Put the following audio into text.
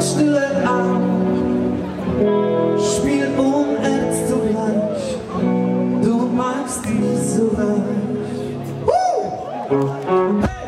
stille an, spiel unendlich zugleich, du magst mich so reich. Uh!